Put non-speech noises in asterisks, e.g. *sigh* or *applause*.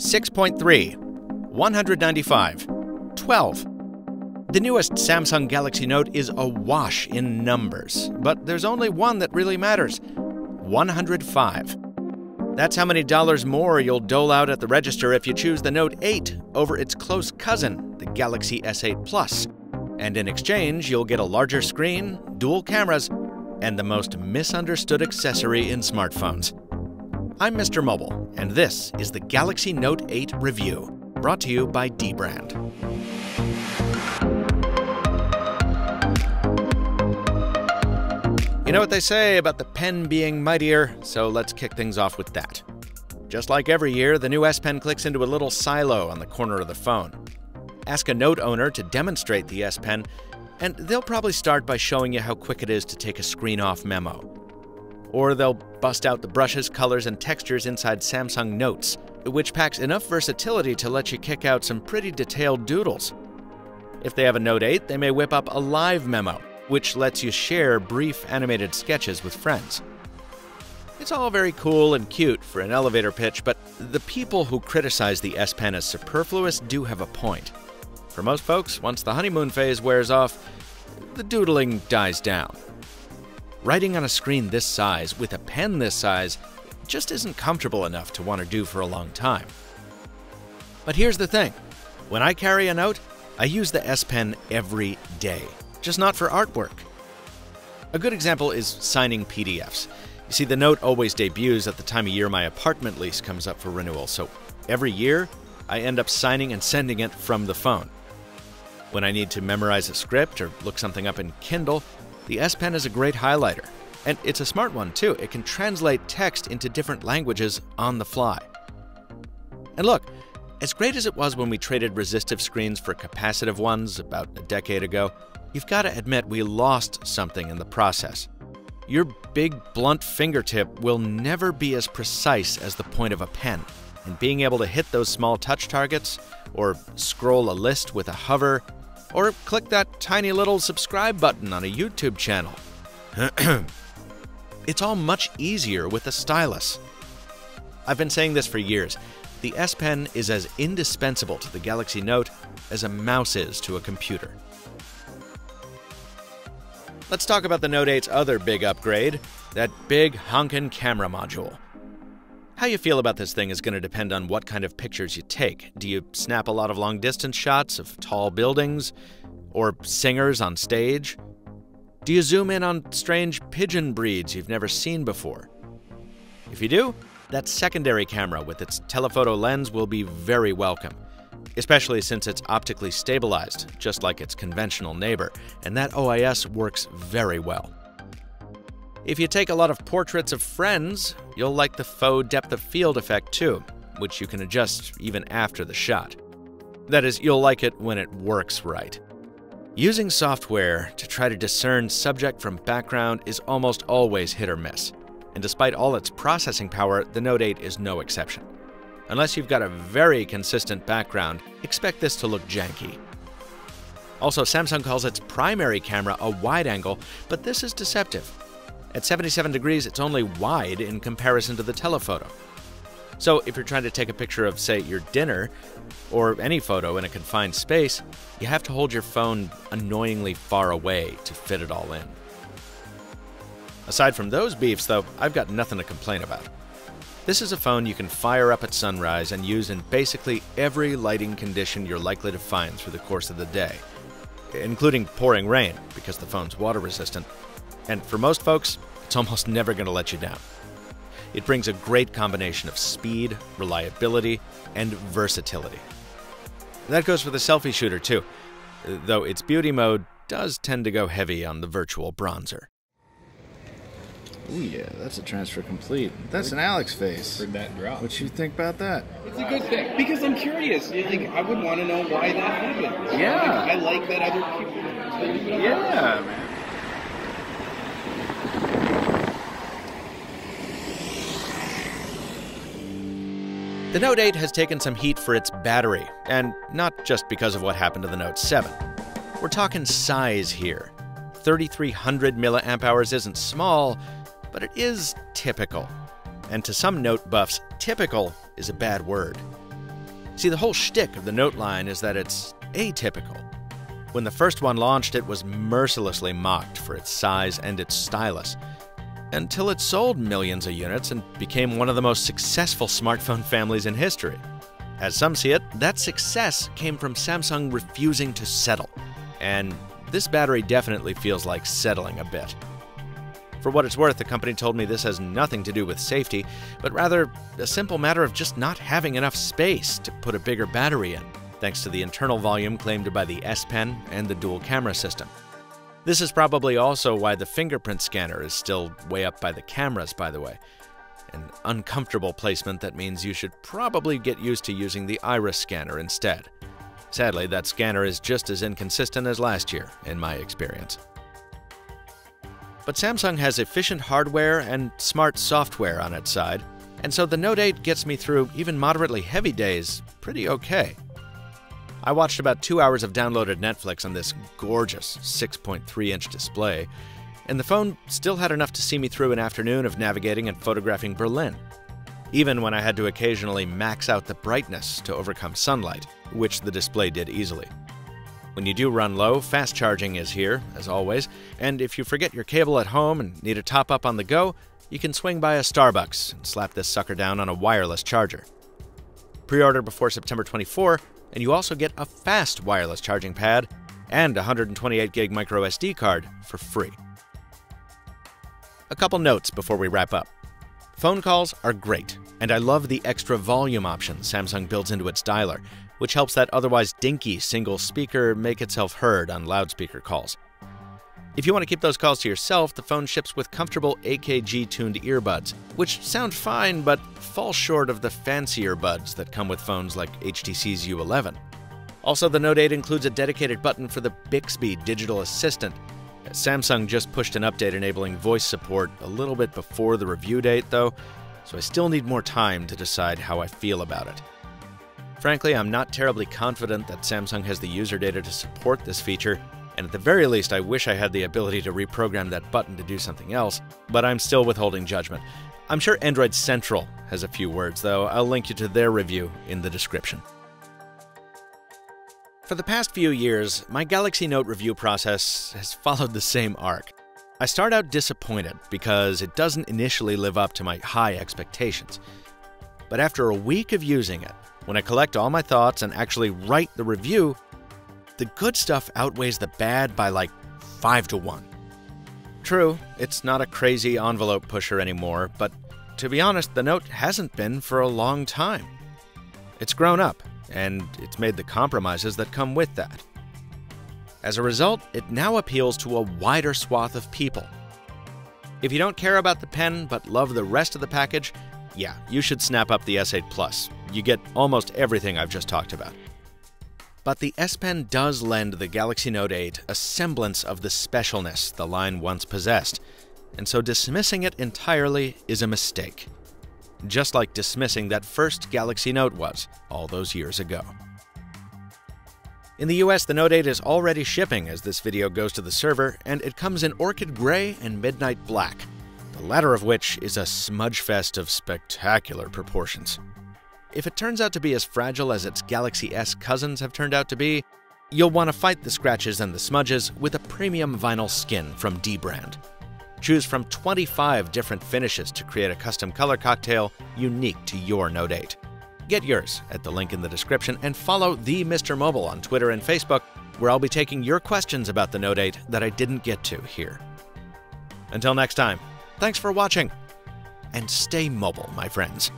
6.3, 195, 12. The newest Samsung Galaxy Note is awash in numbers, but there's only one that really matters 105. That's how many dollars more you'll dole out at the register if you choose the Note 8 over its close cousin, the Galaxy S8 Plus. And in exchange, you'll get a larger screen, dual cameras, and the most misunderstood accessory in smartphones. I'm Mr. Mobile, and this is the Galaxy Note 8 review, brought to you by dbrand. You know what they say about the pen being mightier, so let's kick things off with that. Just like every year, the new S Pen clicks into a little silo on the corner of the phone. Ask a Note owner to demonstrate the S Pen, and they'll probably start by showing you how quick it is to take a screen off memo. Or they'll bust out the brushes, colors, and textures inside Samsung Notes, which packs enough versatility to let you kick out some pretty detailed doodles. If they have a Note 8, they may whip up a live memo, which lets you share brief animated sketches with friends. It's all very cool and cute for an elevator pitch, but the people who criticize the S Pen as superfluous do have a point. For most folks, once the honeymoon phase wears off, the doodling dies down. Writing on a screen this size with a pen this size just isn't comfortable enough to want to do for a long time. But here's the thing when I carry a note, I use the S Pen every day just not for artwork. A good example is signing PDFs. You see, the note always debuts at the time of year my apartment lease comes up for renewal, so every year I end up signing and sending it from the phone. When I need to memorize a script or look something up in Kindle, the S Pen is a great highlighter. And it's a smart one, too. It can translate text into different languages on the fly. And look, as great as it was when we traded resistive screens for capacitive ones about a decade ago, you've got to admit we lost something in the process. Your big, blunt fingertip will never be as precise as the point of a pen, and being able to hit those small touch targets, or scroll a list with a hover, or click that tiny little subscribe button on a YouTube channel. *clears throat* it's all much easier with a stylus. I've been saying this for years. The S Pen is as indispensable to the Galaxy Note as a mouse is to a computer. Let's talk about the Note 8's other big upgrade that big honkin' camera module. How you feel about this thing is going to depend on what kind of pictures you take. Do you snap a lot of long distance shots of tall buildings or singers on stage? Do you zoom in on strange pigeon breeds you've never seen before? If you do, that secondary camera with its telephoto lens will be very welcome especially since it's optically stabilized, just like its conventional neighbor, and that OIS works very well. If you take a lot of portraits of friends, you'll like the faux depth of field effect too, which you can adjust even after the shot. That is, you'll like it when it works right. Using software to try to discern subject from background is almost always hit or miss, and despite all its processing power, the Note 8 is no exception. Unless you've got a very consistent background, expect this to look janky. Also, Samsung calls its primary camera a wide angle, but this is deceptive. At 77 degrees, it's only wide in comparison to the telephoto. So, if you're trying to take a picture of, say, your dinner, or any photo in a confined space, you have to hold your phone annoyingly far away to fit it all in. Aside from those beefs, though, I've got nothing to complain about. This is a phone you can fire up at sunrise and use in basically every lighting condition you're likely to find through the course of the day, including pouring rain because the phone's water resistant. And for most folks, it's almost never going to let you down. It brings a great combination of speed, reliability, and versatility. That goes for the selfie shooter too, though its beauty mode does tend to go heavy on the virtual bronzer. Oh yeah, that's a transfer complete. That's an Alex face. Heard that drop. What you think about that? It's a good thing because I'm curious. Like, I would want to know why that happened. Yeah. Like, I like that other people. Yeah, man. The Note 8 has taken some heat for its battery, and not just because of what happened to the Note 7. We're talking size here. 3300 milliamp hours isn't small, but it is typical. And to some note buffs, typical is a bad word. See, the whole shtick of the Note line is that it's atypical. When the first one launched, it was mercilessly mocked for its size and its stylus, until it sold millions of units and became one of the most successful smartphone families in history. As some see it, that success came from Samsung refusing to settle, and this battery definitely feels like settling a bit. For what it's worth, the company told me this has nothing to do with safety, but rather a simple matter of just not having enough space to put a bigger battery in, thanks to the internal volume claimed by the S Pen and the dual camera system. This is probably also why the fingerprint scanner is still way up by the cameras, by the way. An uncomfortable placement that means you should probably get used to using the iris scanner instead. Sadly, that scanner is just as inconsistent as last year, in my experience. But Samsung has efficient hardware and smart software on its side, and so the Note 8 gets me through even moderately heavy days pretty okay. I watched about two hours of downloaded Netflix on this gorgeous 6.3 inch display, and the phone still had enough to see me through an afternoon of navigating and photographing Berlin, even when I had to occasionally max out the brightness to overcome sunlight, which the display did easily. When you do run low, fast charging is here, as always, and if you forget your cable at home and need a top up on the go, you can swing by a Starbucks and slap this sucker down on a wireless charger. Pre order before September 24, and you also get a fast wireless charging pad and a 128 gig micro SD card for free. A couple notes before we wrap up. Phone calls are great, and I love the extra volume option Samsung builds into its dialer, which helps that otherwise dinky single speaker make itself heard on loudspeaker calls. If you want to keep those calls to yourself, the phone ships with comfortable AKG tuned earbuds, which sound fine but fall short of the fancier buds that come with phones like HTC's U11. Also, the Note 8 includes a dedicated button for the Bixby digital assistant. Samsung just pushed an update enabling voice support a little bit before the review date, though, so I still need more time to decide how I feel about it. Frankly, I'm not terribly confident that Samsung has the user data to support this feature, and at the very least, I wish I had the ability to reprogram that button to do something else, but I'm still withholding judgment. I'm sure Android Central has a few words, though. I'll link you to their review in the description. For the past few years, my Galaxy Note review process has *laughs* followed the same arc. I start out disappointed because it doesn't initially live up to my high expectations. But after a week of using it, when I collect all my thoughts and actually write the review, the good stuff outweighs the bad by like 5 to 1. True, it's not a crazy envelope pusher anymore, but to be honest, the Note hasn't been for a long time. It's grown up, and it's made the compromises that come with that. As a result, it now appeals to a wider swath of people. If you don't care about the pen but love the rest of the package, yeah, you should snap up the S8 Plus. You get almost everything I've just talked about. But the S Pen does lend the Galaxy Note 8 a semblance of the specialness the line once possessed, and so dismissing it entirely is a mistake. Just like dismissing that first Galaxy Note was, all those years ago. In the US, the Note 8 is already shipping as this video goes to the server, and it comes in Orchid Gray and Midnight Black, the latter of which is a smudge fest of spectacular proportions. If it turns out to be as fragile as its Galaxy S cousins have turned out to be, you'll want to fight the scratches and the smudges with a premium vinyl skin from dbrand. Choose from 25 different finishes to create a custom color cocktail unique to your Note 8. Get yours at the link in the description and follow the Mr. Mobile on Twitter and Facebook, where I'll be taking your questions about the Note 8 that I didn't get to here. Until next time, thanks for watching, and stay mobile, my friends.